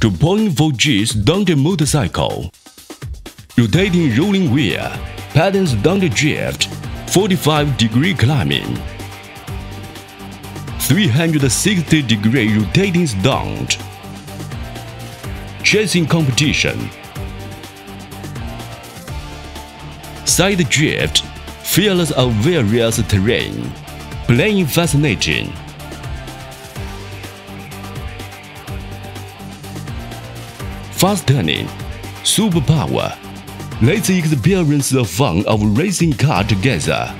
2.4 G the motorcycle. Rotating rolling wheel, pattern the drift, 45 degree climbing. 360 degree rotating stunt. Chasing competition. Side drift, fearless of various terrain. Playing fascinating. Fast turning, superpower. Let's experience the fun of racing car together.